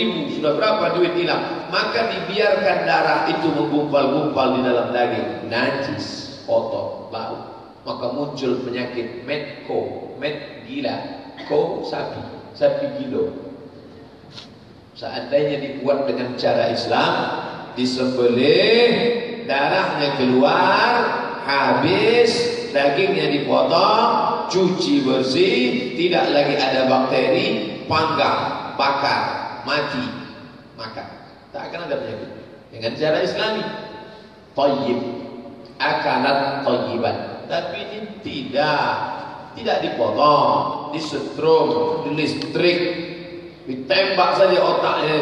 ribu, sudah berapa duit hilang. Maka dibiarkan darah itu menggumpal-gumpal di dalam daging. Najis, kotor, bau. Maka muncul penyakit medco, med gila, ko sapi, sapi gilo. Seandainya dibuat dengan cara Islam, disembelih, darahnya keluar, habis, dagingnya dipotong, cuci bersih, tidak lagi ada bakteri, panggang, bakar, mati, makan. Tak akan ada penyakit. Dengan cara Islami, tayyib, akalat tayyiban. Tapi ini tidak, tidak dipotong, disetrum, dilistrik, ditembak saja otaknya,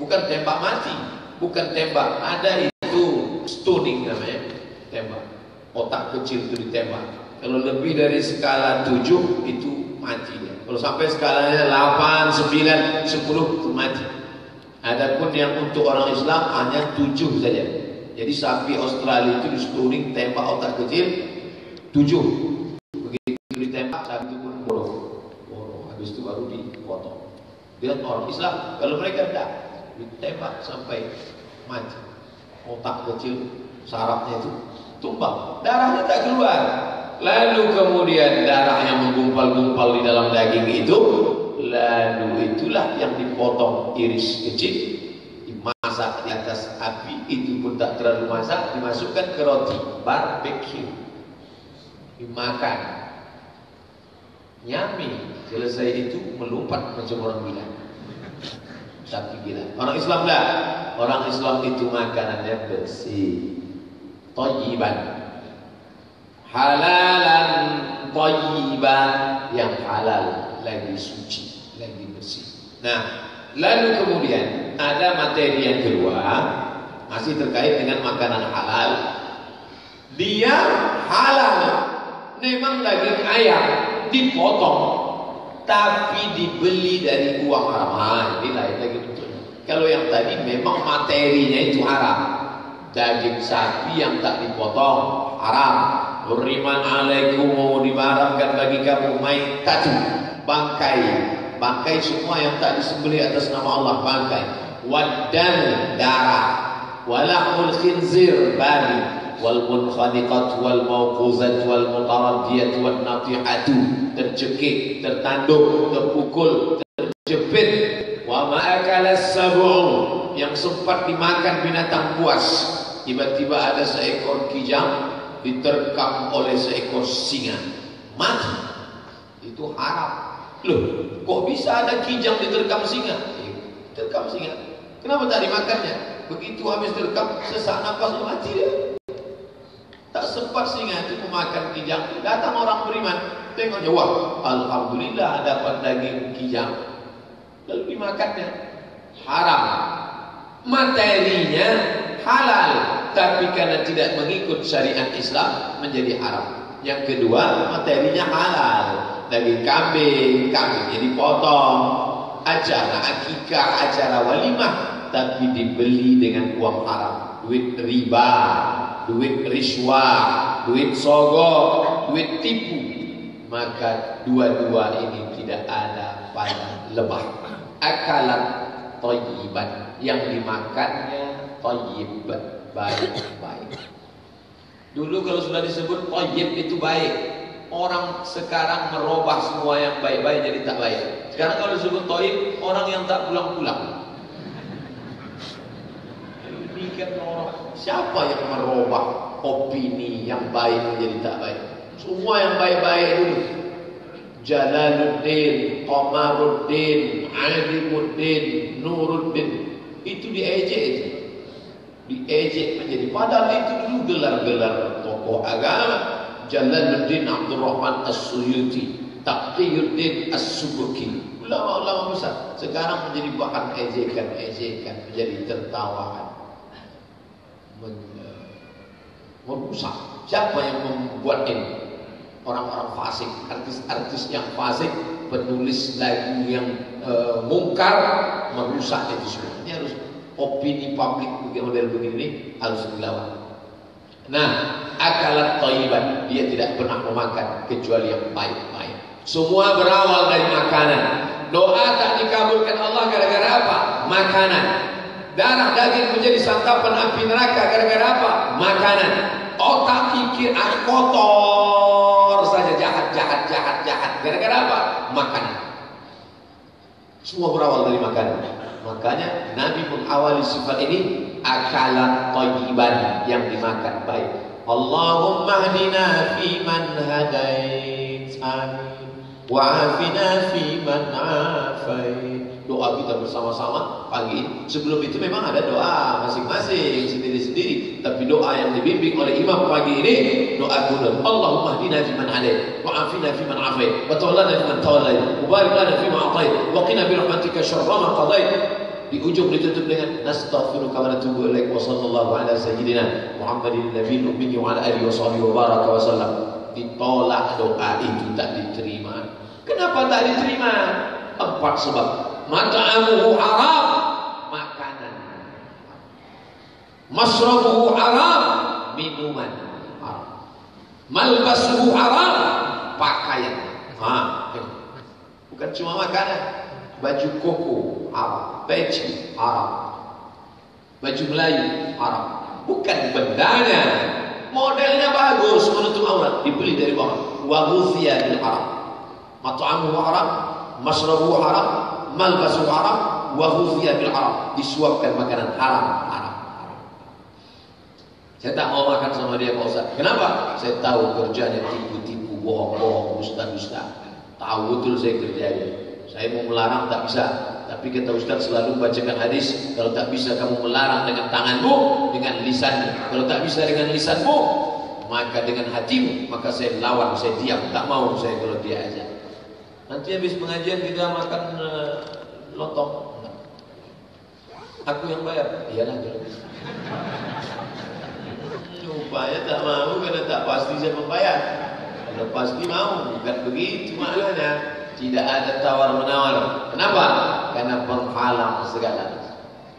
bukan tembak mati, bukan tembak, ada itu stunning namanya, tembak. Otak kecil itu ditembak. Kalau lebih dari skala 7 itu mati dia. Kalau sampai skalanya 8, 9, 10 itu mati. Adapun yang untuk orang Islam hanya 7 saja. Jadi sapi Australia itu di tembak otak kecil 7. Begitu ditembak sapi itu pun bodoh. Bodoh. Habis itu baru dipotong. Dia orang Islam. Kalau mereka tidak ditembak sampai mati. Otak kecil sarafnya itu tumbang, darahnya tak keluar. Lalu kemudian darah yang menggumpal-gumpal di dalam daging itu, lalu itulah yang dipotong iris kecil, dimasak di atas api, itu pun tak terlalu masak, dimasukkan ke roti, barbecue, dimakan, nyami, selesai itu melompat macam orang gila. Tapi gila. Orang Islam lah, orang Islam itu makanannya bersih. Tayyiban halalan tayyiban yang halal lagi suci lagi bersih. Nah lalu kemudian ada materi yang kedua masih terkait dengan makanan halal. Dia halal memang daging ayam dipotong tapi dibeli dari uang haram ah, ini lain lagi betul kalau yang tadi memang materinya itu haram. Daging sapi yang tak dipotong haram Beriman alaikum dimaramkan bagi kamu. Maitatu bangkai. Bangkai semua yang tak disembelih atas nama Allah bangkai. Wadan darah. Walahul khinzir bali. Wal munkhaniqat wal mawquzat wal mutaraddiyat wal natihatu. Tercekik tertanduk terpukul terjepit. Wa ma'akala sab'u yang sempat dimakan binatang buas. Tiba-tiba ada seekor kijang diterkam oleh seekor singa mati. Itu haram loh kok bisa ada kijang diterkam singa? Terkam singa. Kenapa tak dimakannya? Begitu habis terkam sesak nafasnya mati dia. Tak sempat singa itu memakan kijang. Datang orang beriman tengoknya wah alhamdulillah dapat daging kijang. Lalu dimakannya. Haram. Materinya halal tapi karena tidak mengikut syariat Islam menjadi haram. Yang kedua materinya halal. Daging kambing kambingnya dipotong acara akikah acara walimah tapi dibeli dengan uang haram. Duit riba duit riswah duit sogok duit tipu. Maka dua-dua ini tidak ada pada lebah akalat toyiban yang dimakannya tayyib baik-baik. Dulu kalau sudah disebut tayyib itu baik. Orang sekarang merubah semua yang baik-baik jadi tak baik. Sekarang kalau disebut tayyib, orang yang tak pulang-pulang. Siapa yang merubah opini yang baik menjadi tak baik? Semua yang baik-baik dulu. Jalaluddin, Qamaruddin, Alimuddin, Nuruddin itu diejek itu diejek menjadi padahal itu dulu gelar-gelar tokoh agama. Jalaluddin Abdul Rahman As-Suyuti Taqiyuddin As-Subuki ulama-ulama besar. Sekarang menjadi bahan ejekan-ejekan menjadi tertawaan Men merusak. Siapa yang membuat ini? Orang-orang fasik artis-artis yang fasik penulis lagu yang e, mungkar merusak itu semua. Ini harus opini publik model begini harus dilawan. Nah, akalat toiban dia tidak pernah memakan kecuali yang baik-baik. Semua berawal dari makanan. Doa tak dikabulkan Allah gara-gara apa? Makanan. Darah daging menjadi santapan api neraka gara-gara apa? Makanan. Otak pikir ah kotor saja jahat jahat jahat jahat gara-gara apa? Makanan. Semua berawal dari makanan. Makanya Nabi mengawali sifat ini akalan toyiban yang dimakan baik. Allahumma hdina fi man hadait. Amin. Wa'afina fi man afait. Doa kita bersama-sama pagi. Sebelum itu memang ada doa masing-masing sendiri-sendiri. Tapi doa yang dibimbing oleh imam pagi ini doa kunut. Allahumma hdina fi man hadait. Wa'afina fi man afait. Wa tawallana fi man tawallait. Wa barik lana fi ma atait. Wa qina bi rahmatika syarra ma qadait. Di ujung ditutup dengan nastaghfiruka wa natubu ilaik wa sallallahu ala sayyidina Muhammadin nabiyil ummi wa ala alihi wa sahbihi wa baraka wa sallam. Ditolak doa itu tak diterima. Kenapa tak diterima? Empat sebab. Mata'amuhu haram. Makanan. Masrabuhu haram. Minuman. Haram. Malbasuhu haram. Pakaian. Ha. Bukan cuma makanan. Baju koko haram. Peci haram. Baju Melayu haram. Bukan bendanya. Modelnya bagus menutup aurat. Dibeli dari bawah. Wa bil haram. Mat'amuhu haram, masrabuhu haram, malbasuhu haram, wa hufiya bil haram. Disuapkan makanan haram, haram, haram. Saya tak mau makan sama dia Pak Ustaz. Kenapa? Saya tahu kerjanya tipu-tipu, bohong-bohong, dusta-dusta. Tahu betul saya kerjanya. Saya mau melarang tak bisa. Tapi kata Ustaz selalu bacakan hadis. Kalau tak bisa kamu melarang dengan tanganmu, dengan lisanmu. Kalau tak bisa dengan lisanmu, maka dengan hatimu. Maka saya lawan, saya diam. Tak mau saya kalau dia aja. Nanti habis pengajian kita makan uh, lontong. Aku yang bayar. Iyalah kalau bisa. Rupanya tak mau karena tak pasti saya membayar. Kalau pasti mau, bukan begitu maknanya. Tidak ada tawar menawar. Kenapa? Karena penghalang segala.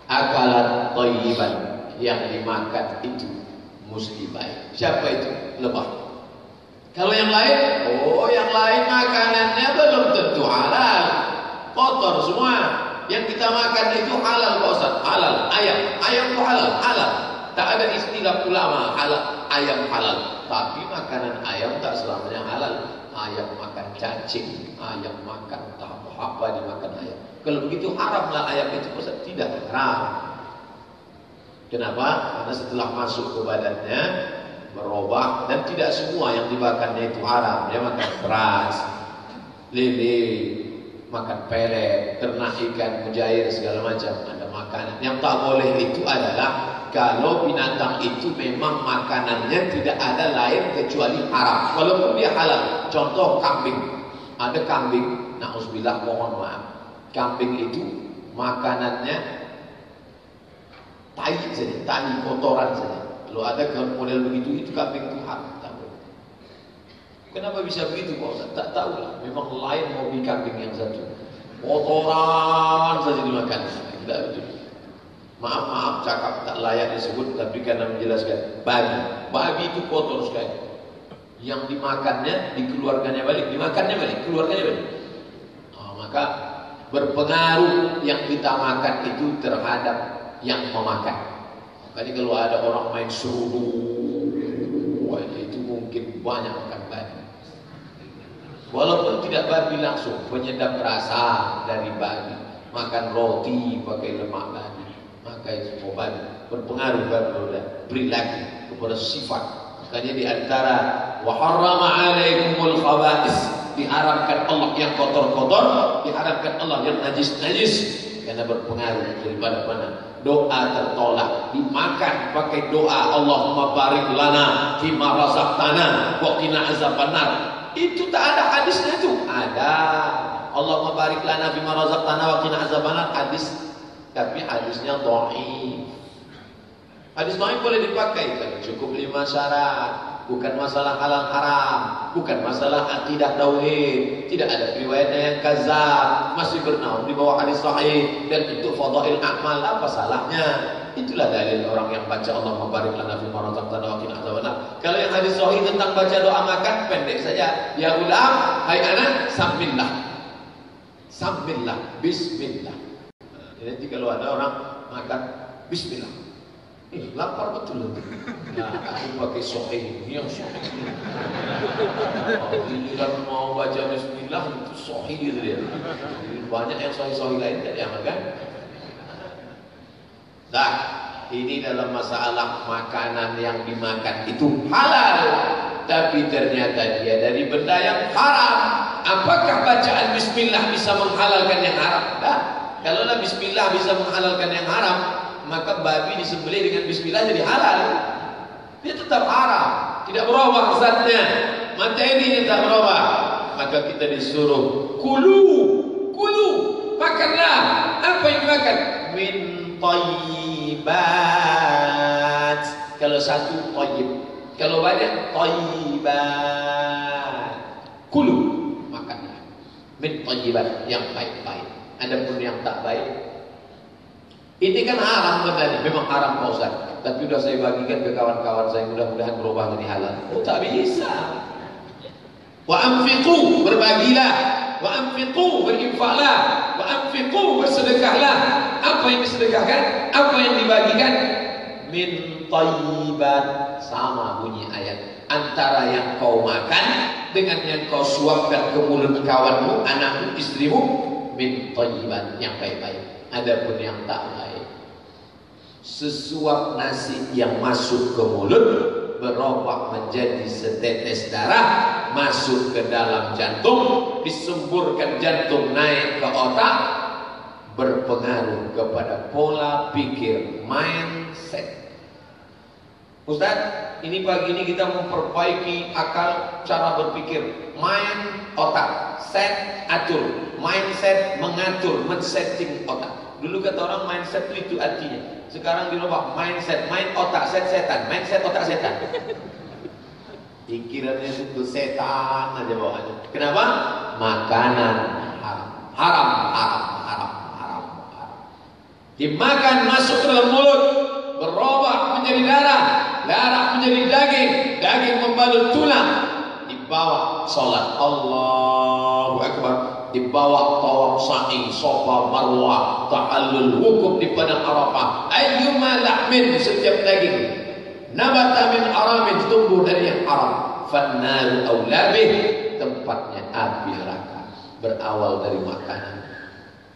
Akalan toyiban yang dimakan itu mesti baik. Siapa itu? Lebah. Kalau yang lain, oh yang lain makanannya belum tentu halal. Kotor semua. Yang kita makan itu halal Pak Ustaz. Halal. Ayam. Ayam itu halal. Halal. Tak ada istilah ulama halal. Ayam halal. Tapi makanan ayam tak selamanya halal. Ayam makan cacing. Ayam makan apa dimakan ayam. Kalau begitu haramlah ayam itu Pak. Tidak. Haram. Kenapa? Karena setelah masuk ke badannya berubah dan tidak semua yang dimakannya itu haram. Dia makan beras, lele, makan pelet, ternak ikan, mujair segala macam ada makanan. Yang tak boleh itu adalah kalau binatang itu memang makanannya tidak ada lain kecuali haram. Walaupun dia halal. Contoh kambing. Ada kambing, nauzubillah mohon maaf. Kambing itu makanannya tai saja, tai kotoran saja. Kalau ada model begitu itu kambing Tuhan. Kenapa bisa begitu Pak Tak tahu lah. Memang lain hobi kambing yang satu. Kotoran saja dimakan. Tidak betul. Maaf maaf cakap tak layak disebut tapi karena menjelaskan babi. Babi itu kotor sekali. Yang dimakannya dikeluarkannya balik, dimakannya balik, keluarkannya balik. Oh, maka berpengaruh yang kita makan itu terhadap yang memakan. Tadi kalau ada orang main suruh, wah itu mungkin banyak akan babi. Walaupun tidak babi langsung, penyedap rasa dari babi. Makan roti pakai lemak babi. Maka itu semua babi. Berpengaruh kepada perilaku, kepada sifat. Makanya di antara waharrama alaikumul khaba'is diharamkan Allah yang kotor-kotor, diharamkan Allah yang najis-najis karena berpengaruh daripada mana doa tertolak. Dimakan pakai doa. Allahumma barik lana fima razaqtana wa qina azabannar. Itu tak ada hadisnya itu. Ada. Allahumma barik lana fima razaqtana wa qina azabannar. Hadis. Tapi hadisnya dhaif hadis dhaif boleh dipakai. Cukup lima syarat bukan masalah halal haram, bukan masalah akidah tauhid, tidak ada riwayatnya yang kazab, masih bernaung di bawah hadis sahih dan itu fadhail amal apa salahnya? Itulah dalil orang yang baca Allah mabarik lana fi ma razaqtana wa qina Kalau yang hadis sahih tentang baca doa makan pendek saja. Ya ulam, hai anak, sambillah. Sambillah, bismillah. Jadi kalau ada orang makan Bismillah, eh, lapar betul. Nah, aku pakai sohih yang sohih. Oh, ini kan mau baca Bismillah itu sohih gitu dia. Banyak yang sohih-sohih lain tidak yang kan? Nah, ini dalam masalah makanan yang dimakan itu halal tapi ternyata dia dari benda yang haram apakah bacaan bismillah bisa menghalalkan yang haram nah, kalau bismillah bisa menghalalkan yang haram maka babi disembelih dengan bismillah jadi halal. Dia tetap haram. Tidak berubah zatnya. Materinya tak berubah. Maka kita disuruh kulu kulu makanlah. Apa yang dimakan? Min tayyibat. Kalau satu tayyib. Kalau banyak tayyibat. Kulu makanlah. Min tayyibat yang baik-baik. Adapun yang tak baik ini kan haram benar memang haram Pak Ustaz. Tapi sudah saya bagikan ke kawan-kawan saya mudah-mudahan berubah jadi halal. Oh, tak bisa. Wa anfiqu berbagilah, wa anfiqu berinfaklah, wa anfiqu bersedekahlah. Apa yang disedekahkan? Apa yang dibagikan? Min tayyibat sama bunyi ayat antara yang kau makan dengan yang kau suapkan ke mulut kawanmu anakmu istrimu min tayyibat yang baik-baik adapun yang tak baik sesuap nasi yang masuk ke mulut berubah menjadi setetes darah masuk ke dalam jantung disemburkan jantung naik ke otak berpengaruh kepada pola pikir mindset Ustaz, ini pagi ini kita memperbaiki akal cara berpikir. Main otak, set atur. Mindset mengatur, men-setting otak. Dulu kata orang mindset itu, itu artinya. Sekarang dirubah mindset, main otak, set setan. Mindset otak setan. Pikirannya itu setan aja bawaannya. Kenapa? Makanan haram. Haram, haram, haram, haram, haram. Dimakan masuk ke dalam mulut, berubah menjadi darah, darah menjadi daging, daging membalut tulang, dibawa salat Allahu Akbar, dibawa tawaf sa'i, sofa marwah, ta'allul wukuf di padang Arafah. Ayyuma lahmin setiap daging nabata min aramin tumbuh dari yang haram. Fannaru aulabih tempatnya api neraka berawal dari makanan.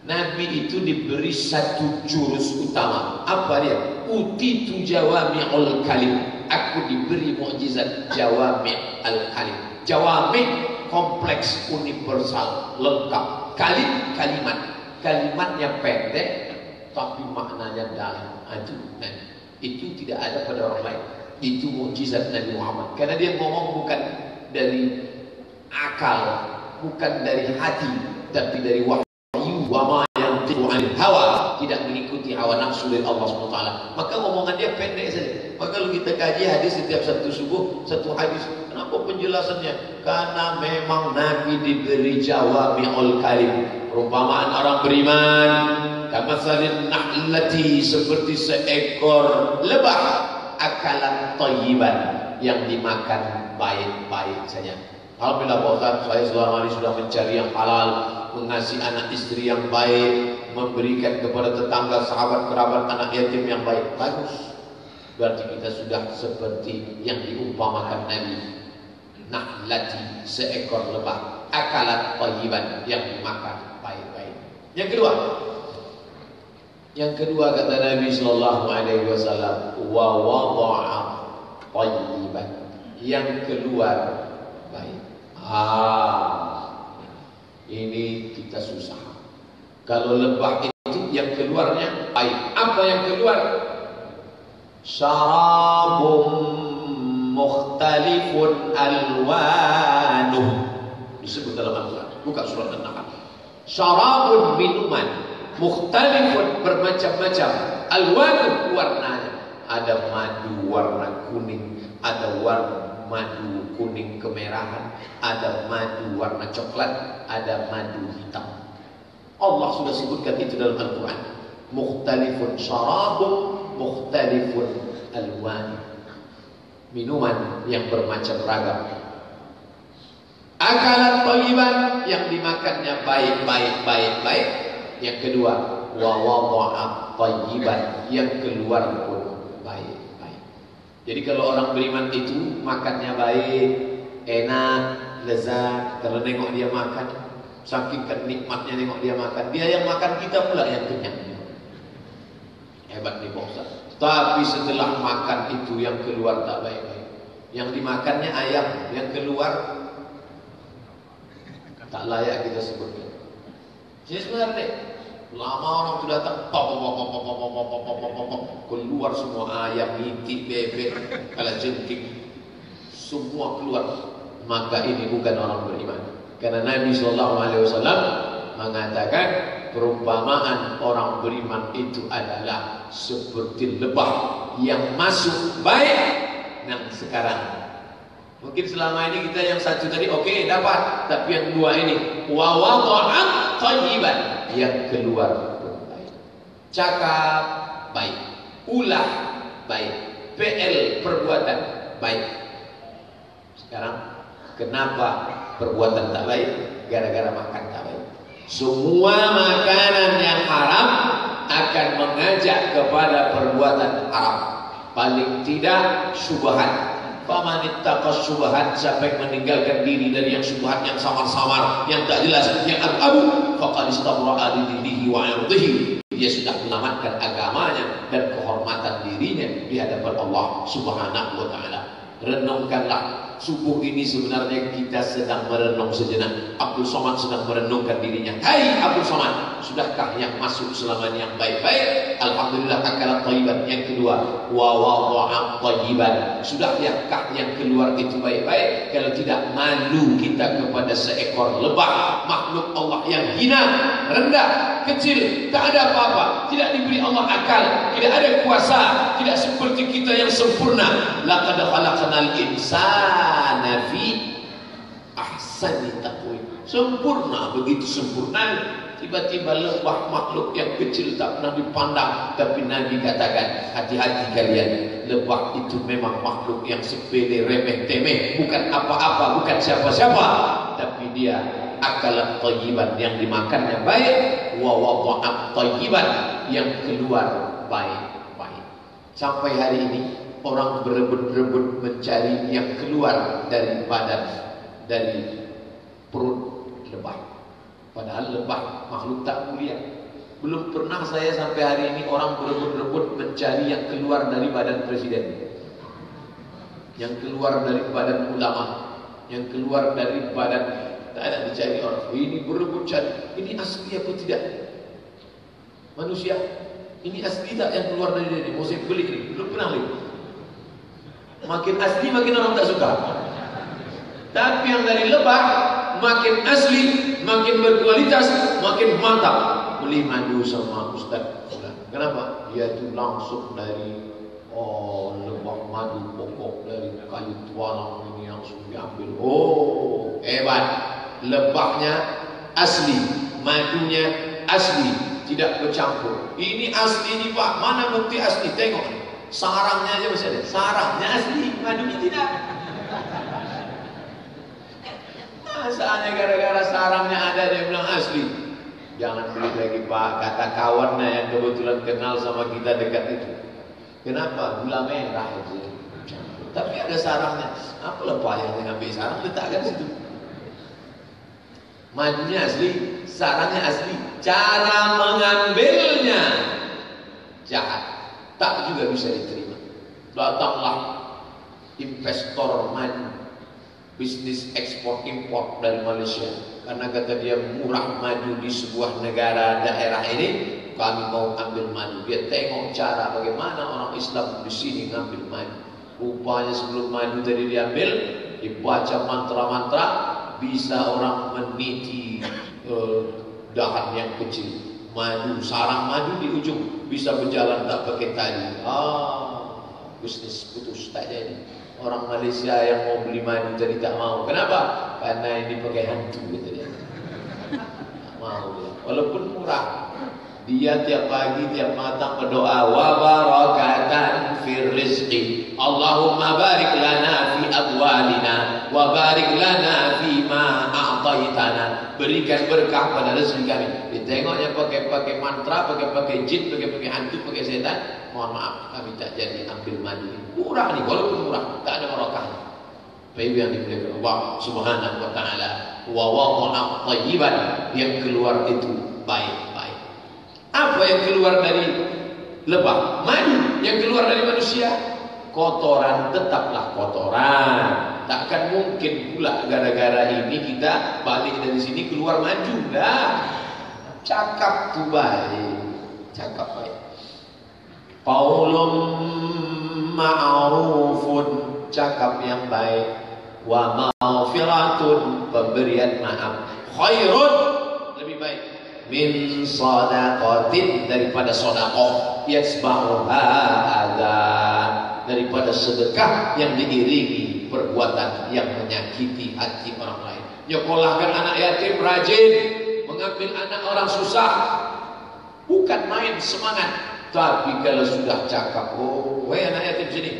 Nabi itu diberi satu jurus utama. Apa dia? Uti tu jawami'ul kalim. Aku diberi mukjizat jawami' al-kalim. Jawami' kompleks, universal, lengkap. Kalim kalimat. Kalimatnya pendek tapi maknanya dalam. Itu, nah, itu tidak ada pada orang lain. Itu mukjizat Nabi Muhammad. Karena dia ngomong bukan dari akal, bukan dari hati, tapi dari wahyu wa mengikuti hawa nafsu dari Allah SWT maka omongan dia pendek saja. Maka kalau kita kaji hadis setiap satu subuh satu hadis kenapa penjelasannya? Karena memang Nabi diberi jawami'ul kalim. Perumpamaan orang beriman kama salin nahlati seperti seekor lebah akalan tayyiban yang dimakan baik-baik saja Alhamdulillah Pak Ustaz, saya selama ini sudah mencari yang halal, mengasihi anak istri yang baik, memberikan kepada tetangga, sahabat, kerabat, anak yatim yang baik. Bagus. Berarti kita sudah seperti yang diumpamakan Nabi. Nahlati seekor lebah, akalat tayyiban yang dimakan baik-baik. Yang kedua, yang kedua kata Nabi sallallahu alaihi wasallam, wa wada'a. Yang keluar Ah, ini kita susah. Kalau lebah itu yang keluarnya air. Apa yang keluar? Syarabum mukhtalifun alwanuh. Disebut dalam Al-Quran. Buka surat An-Nahl. Syarabun minuman. Mukhtalifun bermacam-macam. Warnanya. Ada madu warna kuning. Ada warna madu kuning kemerahan, ada madu warna coklat, ada madu hitam. Allah sudah sebutkan itu dalam Al-Quran. Mukhtalifun syarabun, mukhtalifun alwan. Minuman yang bermacam ragam. Akalan tayyiban yang dimakannya baik, baik, baik, baik. Yang kedua, wa tayyiban yang keluar pun jadi kalau orang beriman itu makannya baik enak lezat kalau nengok dia makan saking nikmatnya nengok dia makan. Dia yang makan kita pula yang kenyang. Hebat nih Pak tapi setelah makan itu yang keluar tak baik-baik. Yang dimakannya ayam yang keluar tak layak kita sebutkan. Jadi sebenarnya lama orang sudah datang pop pop pop pop pop pop pop pop pop pop keluar semua ayam, itik, bebek, kala jengking semua keluar. Maka ini bukan orang beriman. Karena Nabi Shallallahu Alaihi Wasallam mengatakan perumpamaan orang beriman itu adalah seperti lebah yang masuk baik. Nah sekarang Mungkin selama ini kita yang satu tadi oke okay, dapat, tapi yang dua ini wa wada'at thayyiban yang keluar baik. Cakap baik, ulah baik, PL perbuatan baik. Sekarang kenapa perbuatan tak baik? Gara-gara makan tak baik. Semua makanan yang haram akan mengajak kepada perbuatan haram. Paling tidak syubhat Faman ittaqas syubhat siapa yang meninggalkan diri dari yang syubhat yang samar-samar, yang tak jelas, yang abu-abu, faqad istabra'a li dinihi wa 'irdihi. Dia sudah menyelamatkan agamanya dan kehormatan dirinya di hadapan Allah Subhanahu wa taala. Renungkanlah subuh ini sebenarnya kita sedang merenung sejenak. Abdul Somad sedang merenungkan dirinya. Hai Abdul Somad, sudahkah yang masuk selama yang baik-baik? Alhamdulillah akalat tayyiban. Yang kedua, wa wada'at tayyiban. Sudahyakah yang keluar itu baik-baik? Kalau tidak, malu kita kepada seekor lebah. Makhluk Allah yang hina, rendah, kecil, tak ada apa-apa. Tidak diberi Allah akal, tidak ada kuasa, tidak seperti kita yang sempurna. Laqad khalaqnal insan kana fi ahsani taqwim. Sempurna begitu sempurna tiba-tiba lebah makhluk yang kecil tak pernah dipandang tapi Nabi katakan hati-hati kalian lebah itu memang makhluk yang sepele remeh temeh bukan apa-apa bukan siapa-siapa tapi dia akalat tayyiban yang dimakannya baik wa wada'at tayyiban yang keluar baik-baik sampai hari ini orang berebut-rebut mencari yang keluar dari badan dari perut lebah. Padahal lebah makhluk tak mulia. Belum pernah saya sampai hari ini orang berebut-rebut mencari yang keluar dari badan presiden. Yang keluar dari badan ulama, yang keluar dari badan tak ada dicari orang. Ini berebut cari. Ini asli apa tidak? Manusia. Ini asli tak yang keluar dari ini? Mau saya beli ini. Belum pernah lihat. Makin asli makin orang tak suka. Tapi yang dari lebah makin asli, makin berkualitas, makin mantap. Beli madu sama Ustaz. Kenapa? Dia itu langsung dari oh lebah madu pokok dari kayu tualang ini langsung diambil. Oh hebat. Lebahnya asli, madunya asli, tidak bercampur. Ini asli ini Pak. Mana bukti asli? Tengok. Sarangnya aja masih ada. Sarangnya asli, madunya tidak. Masalahnya gara-gara sarangnya ada dia bilang asli. Jangan beli lagi Pak, kata kawannya yang kebetulan kenal sama kita dekat itu. Kenapa? Gula merah itu. Tapi ada sarangnya. Apa lepas yang ngambil sarang letakkan situ. Madunya asli, sarangnya asli. Cara mengambilnya. Jahat. Tak juga bisa diterima. Datanglah investor maju. Bisnis ekspor impor dari Malaysia. Karena kata dia murah maju di sebuah negara daerah ini kami mau ambil maju. Dia tengok cara bagaimana orang Islam di sini ngambil maju. Rupanya sebelum maju tadi diambil dibaca mantra-mantra bisa orang meniti uh, dahan yang kecil madu, sarang madu di ujung bisa berjalan tak pakai tali. Ah, bisnis putus tak jadi. Orang Malaysia yang mau beli madu jadi tak mau. Kenapa? Karena ini pakai hantu kata dia. Tak mau dia. Walaupun murah. Dia tiap pagi, tiap matang berdoa wa barakatan fir rizqi. Allahumma barik lana fi abwalina wa barik lana fi ma a'taitana. Berikan berkah pada rezeki kami. Ditengoknya pakai-pakai mantra, pakai-pakai jin, pakai-pakai hantu, pakai setan. Mohon maaf, kami tak jadi ambil madu. Murah nih, walaupun murah, tak ada barokah. Baik yang dimuliakan Allah Subhanahu wa taala. Wa waqa'a thayyiban yang keluar itu baik-baik. Apa yang keluar dari lebah? Madu yang keluar dari manusia. Kotoran tetaplah kotoran. Takkan mungkin pula gara-gara ini kita balik dari sini keluar maju. Dah. Cakap tu baik. Cakap baik. Qaulun ma'rufun. Cakap yang baik. Wa ma'firatun. Pemberian maaf. Khairun. Min sadaqatin daripada sodakoh. Yasba'uha adhan. Daripada sedekah yang diiringi perbuatan yang menyakiti hati orang lain. Nyekolahkan anak yatim rajin, mengambil anak orang susah. Bukan main semangat, tapi kalau sudah cakap, oh, weh anak yatim sini.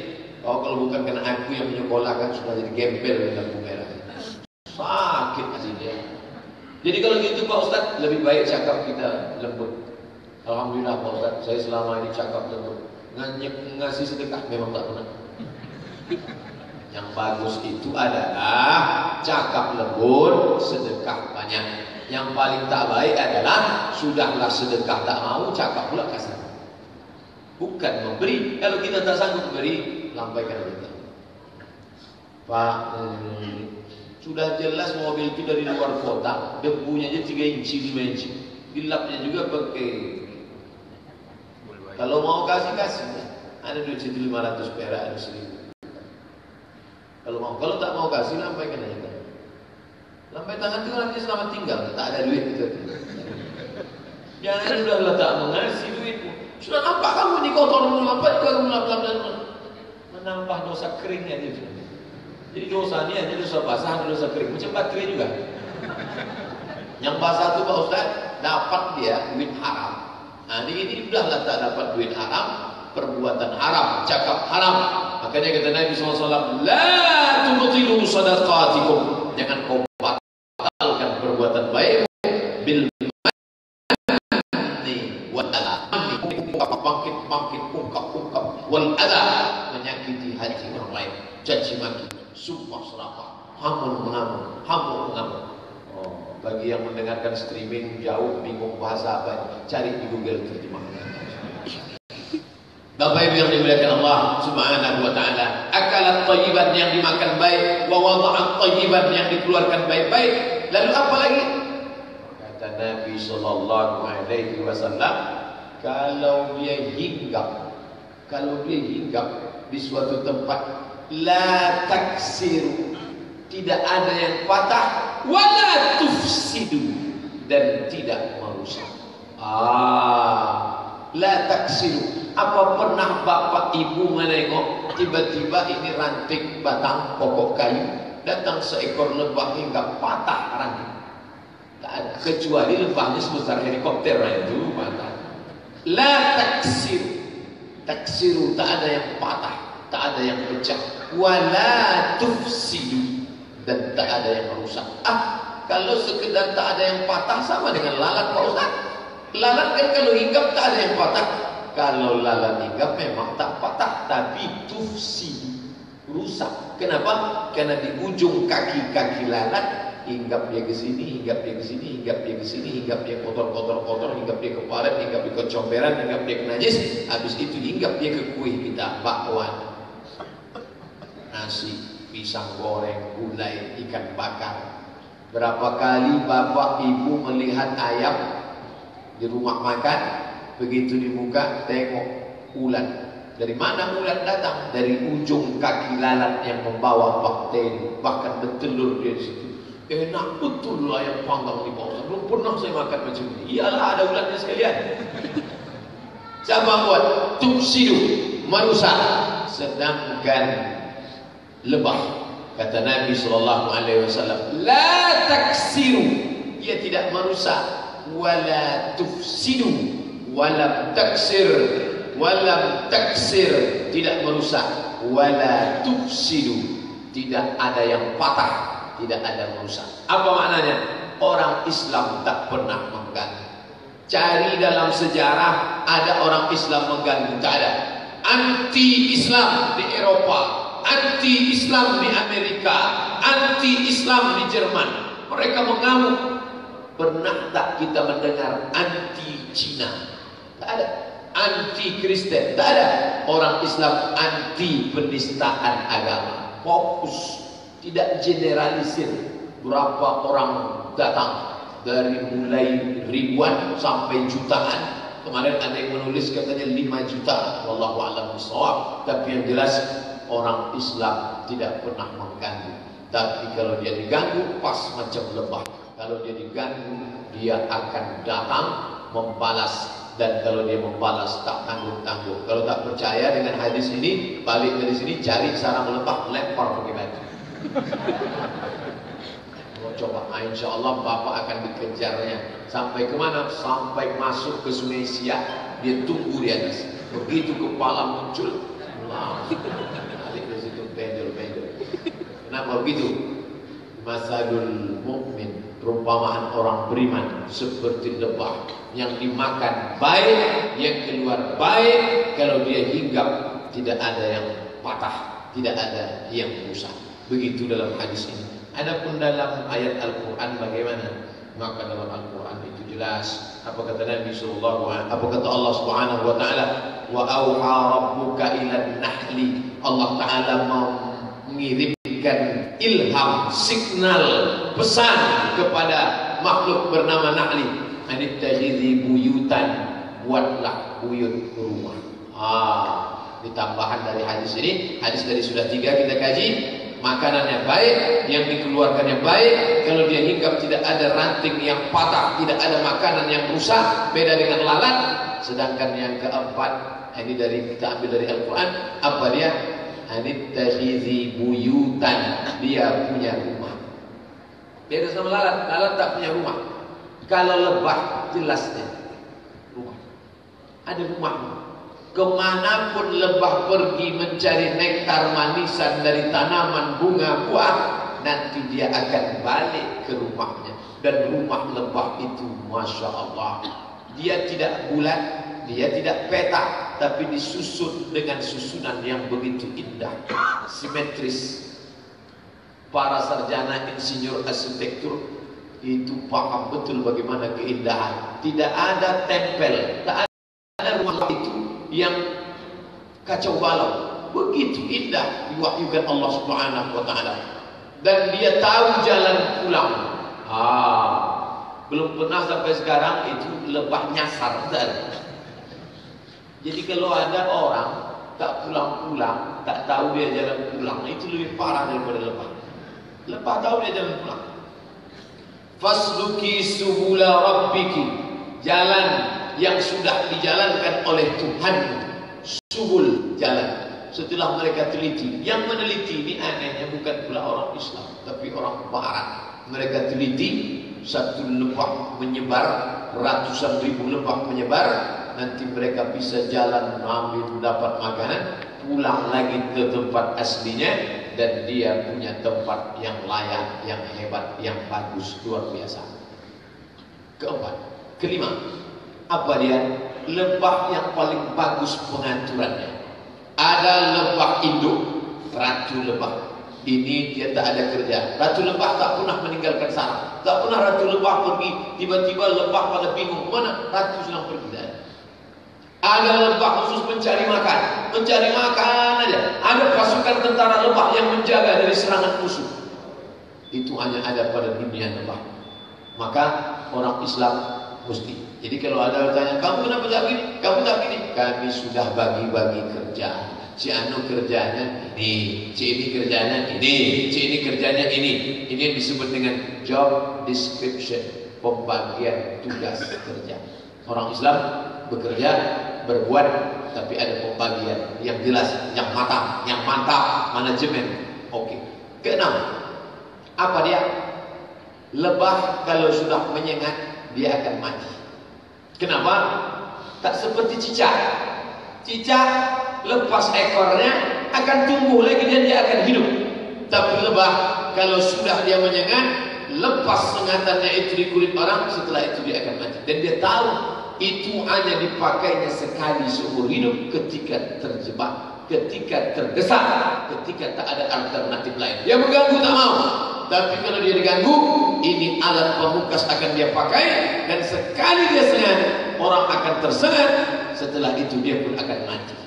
Oh, kalau bukan karena aku yang menyekolahkan sudah jadi gembel dengan merah. Sakit hati dia. Jadi kalau gitu Pak Ustaz, lebih baik cakap kita lembut. Alhamdulillah Pak Ustaz, saya selama ini cakap lembut. Nganyek ngasih sedekah memang tak pernah. Yang bagus itu adalah cakap lembut, sedekah banyak. Yang paling tak baik adalah sudahlah sedekah tak mau, cakap pula kasar. Bukan memberi. Kalau kita tak sanggup memberi, lampaikan kita. Pak, hmm, sudah jelas mobil itu dari luar kota, debunya aja 3 inci, 5 inci. Dilapnya juga pakai kalau mau kasih kasih, ada duit situ 500 perak, ada 1000. Kalau mau, kalau tak mau kasih, lampaikan aja. Lampai tangan itu nanti selamat tinggal, tak ada duit itu. Jangan sudah tak mengasih duitmu. Sudah nampak kamu di kotor juga kamu lap dan menambah dosa keringnya itu. Jadi dosa ini hanya dosa basah, dosa kering. Macam baterai juga. Yang basah itu Pak Ustaz dapat dia duit haram. Nah ini, ini udahlah tak dapat duit haram, perbuatan haram, cakap haram. Makanya kata Nabi SAW, La tubtilu sadaqatikum. Jangan kau batalkan perbuatan baik bil manni wal adha. Ungkap, bangkit, bangkit, ungkap, ungkap. Wal adha. Menyakiti hati orang lain. Caci maki, sumpah serapah. Hamun mengamun, hamun mengamun. Bagi yang mendengarkan streaming jauh bingung bahasa apa, cari di Google terjemah. Bapak Ibu yang dimuliakan Allah Subhanahu wa taala, akalat thayyiban yang dimakan baik, wa wada'at thayyiban yang dikeluarkan baik-baik. Lalu apa lagi? Kata Nabi sallallahu alaihi wasallam, kalau dia hinggap, kalau dia hinggap di suatu tempat, la taksiru, tidak ada yang patah wala tufsidu dan tidak merusak. Ah, la taksiru. Apa pernah bapak ibu menengok tiba-tiba ini ranting batang pokok kayu datang seekor lebah hingga patah ranting. Tak ada kecuali lebahnya sebesar helikopter itu patah. La taksiru. Taksiru tak ada yang patah, tak ada yang pecah. Wala tufsidu dan tak ada yang merusak. Ah, kalau sekedar tak ada yang patah sama dengan lalat Pak Ustaz. Lalat kan kalau hinggap tak ada yang patah. Kalau lalat hinggap memang tak patah tapi tufsi rusak. Kenapa? Karena di ujung kaki-kaki lalat hinggap dia ke sini, hinggap dia ke sini, hinggap dia ke sini, hinggap dia kotor-kotor-kotor, hinggap dia ke palet, hinggap dia ke comberan, hinggap dia ke najis, habis itu hinggap dia ke kuih kita, bakwan. Nasi pisang goreng, gulai, ikan bakar. Berapa kali bapak ibu melihat ayam di rumah makan, begitu dibuka tengok ulat. Dari mana ulat datang? Dari ujung kaki lalat yang membawa bakteri, bahkan bertelur di situ. Enak betul ayam panggang di bawah. Belum pernah saya makan macam ini. Iyalah ada ulatnya sekalian. Siapa buat? Tuksidu, manusia. Sedangkan lebah kata Nabi sallallahu alaihi wasallam la taksiru. Ia tidak merusak. Wala tufsidu. Wala taksir. Wala taksir. Tidak merusak. Wala tufsidu. Tidak ada yang patah. Tidak ada merusak. Apa maknanya? Orang Islam tak pernah mengganggu. Cari dalam sejarah ada orang Islam mengganggu, tak ada. Anti Islam di Eropa, anti Islam di Amerika, anti Islam di Jerman. Mereka mengamuk. Pernah tak kita mendengar anti Cina? Tak ada. Anti Kristen, tak ada. Orang Islam anti penistaan agama. Fokus tidak generalisir berapa orang datang dari mulai ribuan sampai jutaan kemarin ada yang menulis katanya 5 juta wallahu a'lam bishawab tapi yang jelas orang Islam tidak pernah mengganggu. Tapi kalau dia diganggu pas macam lebah. Kalau dia diganggu dia akan datang membalas. Dan kalau dia membalas tak tanggung-tanggung. Kalau tak percaya dengan hadis ini balik dari sini cari sarang lebah lempar pakai baju. Coba, nah, insya Allah Bapak akan dikejarnya. Sampai ke mana? Sampai masuk ke Sungai Siak, dia tunggu di atas. Begitu kepala muncul, langsung balik ke situ pendel-pendel. Kenapa begitu? Masadul mukmin perumpamaan orang beriman seperti lebah yang dimakan baik, yang keluar baik, kalau dia hinggap tidak ada yang patah, tidak ada yang rusak. Begitu dalam hadis ini. Adapun dalam ayat Al-Quran bagaimana? Maka dalam Al-Quran itu jelas apa kata Nabi sallallahu alaihi apa kata Allah Subhanahu wa taala wa auha rabbuka ila nahli Allah taala mengirimkan ilham signal pesan kepada makhluk bernama nahli anittakhidhi buyutan buatlah buyut rumah ah ditambahan dari hadis ini hadis tadi sudah tiga kita kaji makanannya baik, yang dikeluarkannya baik. Kalau dia hinggap tidak ada ranting yang patah, tidak ada makanan yang rusak, beda dengan lalat. Sedangkan yang keempat, ini dari kita ambil dari Al-Quran, apa dia? Ini tahizi buyutan, dia punya rumah. Beda sama lalat, lalat tak punya rumah. Kalau lebah jelasnya rumah. Ada rumah. Kemanapun lebah pergi mencari nektar manisan dari tanaman bunga buah Nanti dia akan balik ke rumahnya Dan rumah lebah itu Masya Allah Dia tidak bulat, dia tidak petak Tapi disusun dengan susunan yang begitu indah Simetris. Para sarjana insinyur arsitektur Itu paham betul bagaimana keindahan. Tidak ada tempel Tak ada rumah itu yang kacau balau. Begitu indah diwahyukan Allah Subhanahu wa taala. Dan dia tahu jalan pulang. Ah belum pernah sampai sekarang itu lebah nyasar dan jadi kalau ada orang tak pulang-pulang tak tahu dia jalan pulang itu lebih parah daripada lebah lebah tahu dia jalan pulang. Fasluki subula rabbiki. Jalan yang sudah dijalankan oleh Tuhan. Subul jalan. Setelah mereka teliti. Yang meneliti ini anehnya bukan pula orang Islam tapi orang Barat. Mereka teliti satu lebah menyebar ratusan ribu lebah menyebar nanti mereka bisa jalan ambil dapat makanan pulang lagi ke tempat aslinya dan dia punya tempat yang layak yang hebat yang bagus luar biasa keempat kelima apa dia? Lebah yang paling bagus pengaturannya. Ada lebah induk, ratu lebah. Ini dia tak ada kerja. Ratu lebah tak pernah meninggalkan sarang. Tak pernah ratu lebah pergi. Tiba-tiba lebah pada bingung. Mana ratu sedang pergi? Ada lebah khusus mencari makan. Mencari makan aja. Ada pasukan tentara lebah yang menjaga dari serangan musuh. Itu hanya ada pada dunia lebah. Maka orang Islam mesti jadi kalau ada bertanya, kamu kenapa tak begini? Kamu tak begini? Kami sudah bagi-bagi kerja. Si Anu kerjanya ini, si ini kerjanya ini, si ini kerjanya ini. Ini yang disebut dengan job description, pembagian tugas kerja. Orang Islam bekerja, berbuat, tapi ada pembagian yang jelas, yang matang, yang mantap, manajemen. Oke. Okay. Keenam, apa dia? Lebah kalau sudah menyengat, dia akan mati. Kenapa? Tak seperti cicak. Cicak lepas ekornya akan tumbuh lagi dan dia akan hidup. Tapi lebah kalau sudah dia menyengat, lepas sengatannya itu di kulit orang, setelah itu dia akan mati. Dan dia tahu itu hanya dipakainya sekali seumur hidup ketika terjebak, ketika tergesa, ketika tak ada alternatif lain. Dia mengganggu tak mau. Tapi kalau dia diganggu, ini alat pemungkas akan dia pakai dan sekali dia sengat, orang akan tersengat. Setelah itu dia pun akan mati.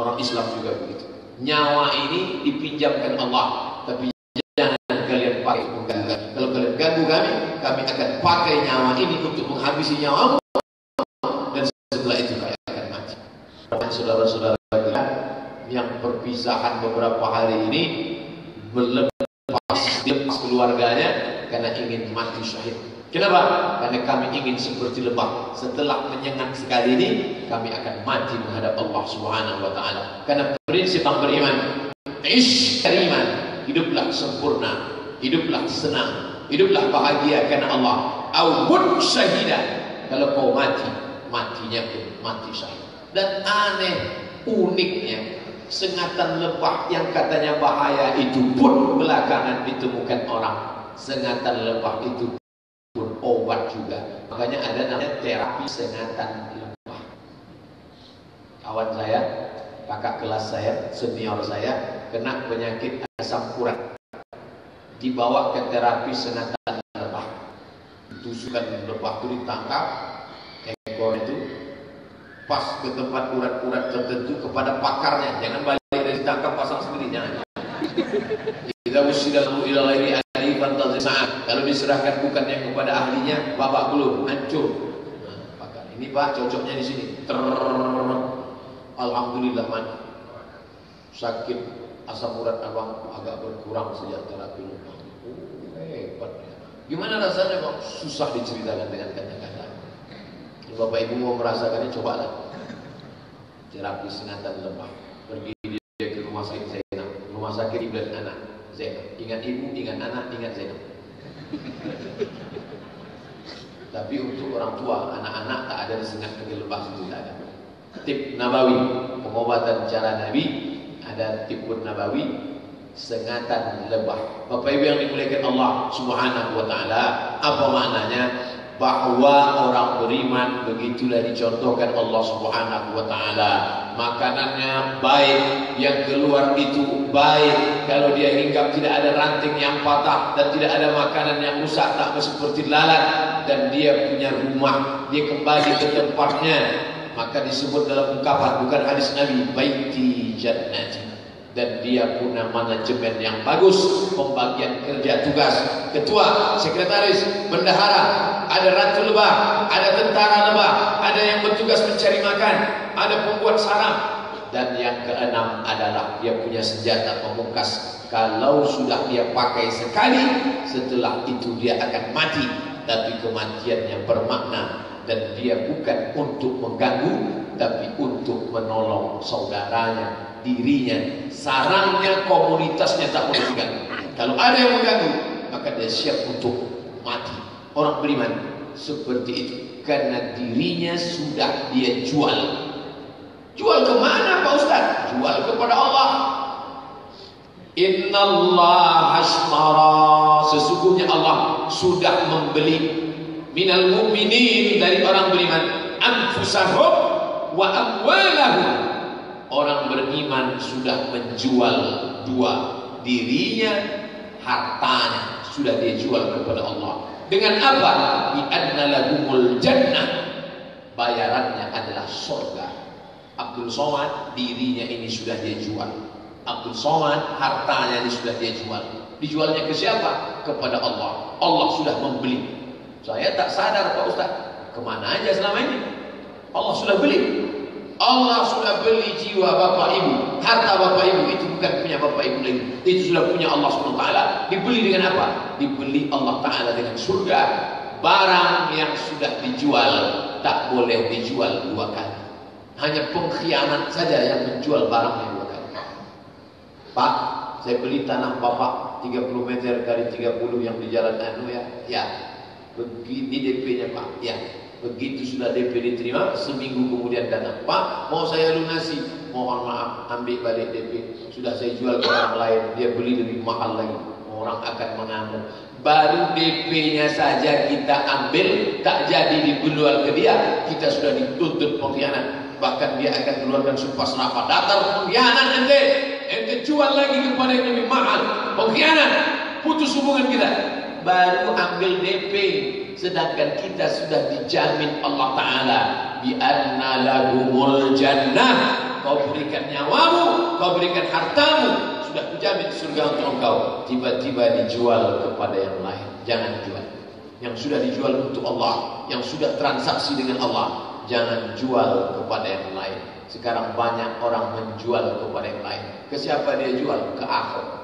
Orang Islam juga begitu. Nyawa ini dipinjamkan Allah, tapi jangan kalian pakai mengganggu. Kalau kalian ganggu kami, kami akan pakai nyawa ini untuk menghabisi nyawamu dan setelah itu kalian akan mati. Saudara-saudara yang perpisahan beberapa hari ini belum dilepas keluarganya karena ingin mati syahid. Kenapa? Karena kami ingin seperti lebah. Setelah menyengat sekali ini, kami akan mati menghadap Allah Subhanahu wa taala. Karena prinsip orang beriman, ish kariman, hiduplah sempurna, hiduplah senang, hiduplah bahagia karena Allah. Awun syahidan. Kalau kau mati, matinya pun mati syahid. Dan aneh, uniknya sengatan lebah yang katanya bahaya itu pun belakangan ditemukan orang. Sengatan lebah itu obat juga. Makanya ada namanya terapi sengatan lebah. Kawan saya, kakak kelas saya, senior saya, kena penyakit asam urat. Dibawa ke terapi sengatan lebah. Tusukan lebah itu ditangkap, ekor itu pas ke tempat urat-urat tertentu kepada pakarnya jangan balik dari tangkap pasang sendiri jangan kita mesti dalam ila ghairi ahli fantazima'ah kalau diserahkan bukan yang kepada ahlinya babak belum hancur. Nah, ini pak cocoknya di sini. Ter alhamdulillah man sakit asam urat abang agak berkurang sejak terapi lupa. Oh, hebat gimana rasanya bang susah diceritakan dengan kata-kata. Bapak Ibu mau merasakannya cobalah terapi sengatan lemah. Pergi dia ke rumah sakit Zainab rumah sakit ibu dan anak Zainab. Ingat ibu ingat anak ingat Zainab. Tapi untuk orang tua anak-anak tak ada disengat ke lebah itu tak ada. Tip Nabawi pengobatan cara Nabi ada tip Nabawi sengatan lebah. Bapak Ibu yang dimuliakan Allah Subhanahu wa taala apa maknanya? Bahwa orang beriman begitulah dicontohkan Allah Subhanahu wa taala. Makanannya baik, yang keluar itu baik. Kalau dia hinggap tidak ada ranting yang patah dan tidak ada makanan yang rusak tak seperti lalat dan dia punya rumah, dia kembali ke tempatnya. Maka disebut dalam ungkapan bukan hadis Nabi, baiti jannati dan dia punya manajemen yang bagus pembagian kerja tugas. Ketua, sekretaris, bendahara ada ratu lebah, ada tentara lebah ada yang bertugas mencari makan ada pembuat sarang. Dan yang keenam adalah dia punya senjata pemungkas. Kalau sudah dia pakai sekali setelah itu dia akan mati. Tapi kematian yang bermakna dan dia bukan untuk mengganggu tapi untuk menolong saudaranya dirinya, sarangnya, komunitasnya tak boleh diganggu. Kalau ada yang mengganggu, maka dia siap untuk mati. Orang beriman seperti itu. Karena dirinya sudah dia jual. Jual ke mana Pak Ustaz? Jual kepada Allah. Inna Allah asmara Sesungguhnya Allah sudah membeli Minal mu'minin dari orang beriman. Anfusahum wa amwalahum. Orang beriman sudah menjual dua dirinya hartanya sudah dia jual kepada Allah. Dengan apa? Di annalahumul jannah. Bayarannya adalah surga. Abdul Somad dirinya ini sudah dia jual. Abdul Somad hartanya ini sudah dia jual. Dijualnya ke siapa? Kepada Allah. Allah sudah membeli saya tak sadar Pak Ustaz. Ke mana aja selama ini? Allah sudah beli. Allah sudah beli jiwa bapak ibu. Harta bapak ibu itu bukan punya bapak ibu lagi. Itu sudah punya Allah SWT Dibeli dengan apa? Dibeli Allah Ta'ala dengan surga. Barang yang sudah dijual Tak boleh dijual dua kali. Hanya pengkhianat saja yang menjual barangnya dua kali. Pak, saya beli tanah bapak 30 meter kali 30 yang di jalan Anu ya. Ya, begini DP-nya Pak Ya, Begitu sudah DP diterima, seminggu kemudian datang, Pak, mau saya lunasi. Mohon maaf, ambil balik DP. Sudah saya jual ke orang lain, dia beli lebih mahal lagi. Orang akan mengambil. Baru DP-nya saja kita ambil, tak jadi dijual ke dia, kita sudah dituntut pengkhianat. Bahkan dia akan keluarkan sumpah serapah. Datar pengkhianat ente, ente jual lagi kepada yang lebih mahal. Pengkhianat, putus hubungan kita. Baru ambil DP, sedangkan kita sudah dijamin Allah Taala bi anna lahumul jannah. Kau berikan nyawamu kau berikan hartamu sudah kujamin surga untuk engkau. Tiba-tiba dijual kepada yang lain. Jangan jual. Yang sudah dijual untuk Allah yang sudah transaksi dengan Allah jangan jual kepada yang lain. Sekarang banyak orang menjual kepada yang lain. Ke siapa dia jual? Ke Ahok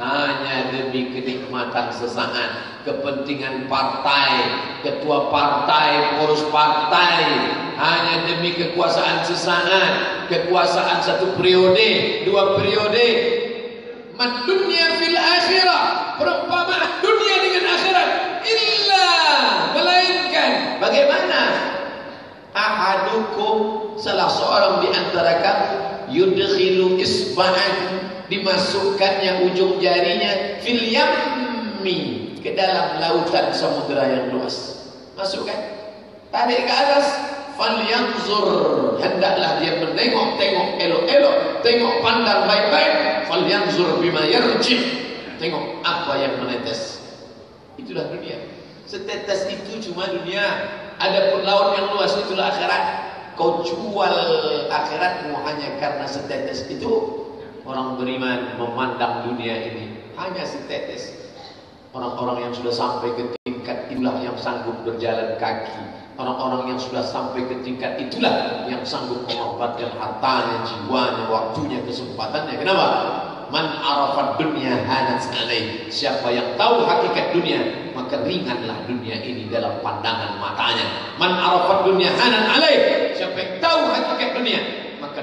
hanya demi kenikmatan sesaat, kepentingan partai, ketua partai, pengurus partai, hanya demi kekuasaan sesaat, kekuasaan satu periode, dua periode. Man dunia fil akhirah, perumpamaan dunia dengan akhirat, illa melainkan bagaimana? Ahadukum salah seorang di antara kamu yudkhilu isba'an dimasukkannya ujung jarinya fil yammi ke dalam lautan samudera yang luas. Masukkan. Tarik ke atas. Fal yanzur. Hendaklah dia menengok-tengok elok-elok. Tengok pandang baik-baik. Fal yanzur bima yarji. Tengok apa yang menetes. Itulah dunia. Setetes itu cuma dunia. Ada pun laut yang luas itulah akhirat. Kau jual akhiratmu hanya karena setetes itu Orang beriman memandang dunia ini hanya setetes. Orang-orang yang sudah sampai ke tingkat itulah yang sanggup berjalan kaki. Orang-orang yang sudah sampai ke tingkat itulah yang sanggup mengorbankan hartanya, jiwanya, waktunya, kesempatannya. Kenapa? Man arafat dunia hanat alaih. Siapa yang tahu hakikat dunia, maka ringanlah dunia ini dalam pandangan matanya. Man arafat dunia hanat alaih. Siapa yang tahu hakikat dunia,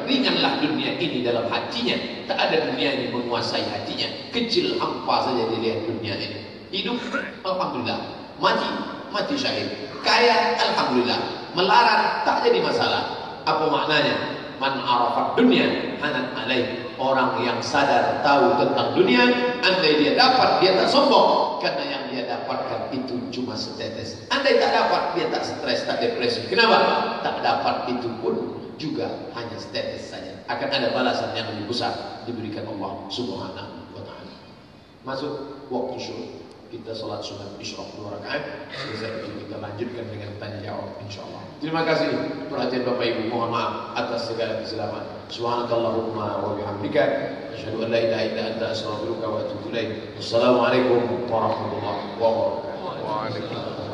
ringanlah dunia ini dalam hatinya. Tak ada dunia ini menguasai hatinya. Kecil hampa saja dilihat dunia ini. Hidup Alhamdulillah. Mati mati syahid. Kaya Alhamdulillah. Melarat tak jadi masalah. Apa maknanya? Man arafat dunia hanan alaih. Orang yang sadar tahu tentang dunia andai dia dapat dia tak sombong. Karena yang dia dapatkan itu cuma setetes. Andai tak dapat dia tak stres tak depresi. Kenapa? Tak dapat itu pun juga hanya status saja. Akan ada balasan yang lebih besar diberikan Allah Subhanahu wa taala. Masuk waktu syuruk. Kita salat sunat isyraq dua rakaat. Selesai itu kita lanjutkan dengan tanya jawab insyaallah. Terima kasih perhatian Bapak Ibu. Mohon maaf atas segala kesilapan. Subhanakallahumma wa bihamdika asyhadu an la ilaha illa anta astaghfiruka wa atubu ilaik. Wassalamualaikum warahmatullahi wabarakatuh.